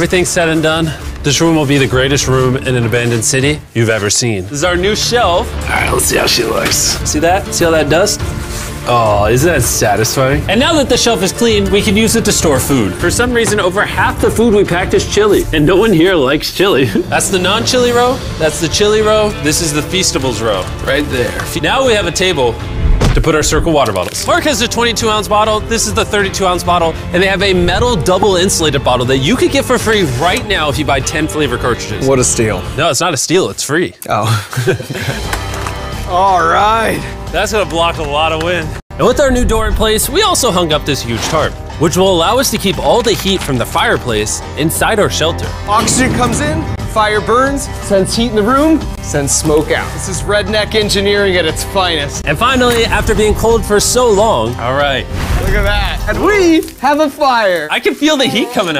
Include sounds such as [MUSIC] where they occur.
Everything's said and done. This room will be the greatest room in an abandoned city you've ever seen. This is our new shelf. All right, let's see how she looks. See that? See all that dust? Oh, isn't that satisfying? And now that the shelf is clean, we can use it to store food. For some reason, over half the food we packed is chili, and no one here likes chili. [LAUGHS] That's the non-chili row, that's the chili row, this is the Feastables row, right there. Now we have a table to put our Cirkul water bottles. Mark has a 22 ounce bottle, this is the 32 ounce bottle, and they have a metal double insulated bottle that you could get for free right now if you buy 10 flavor cartridges. What a steal. No, it's not a steal, it's free. Oh. [LAUGHS] All right. That's gonna block a lot of wind. And with our new door in place, we also hung up this huge tarp, which will allow us to keep all the heat from the fireplace inside our shelter. Oxygen comes in, fire burns, sends heat in the room, sends smoke out. This is redneck engineering at its finest. And finally, after being cold for so long, all right, Look at that. And we have a fire. I can feel the heat coming out.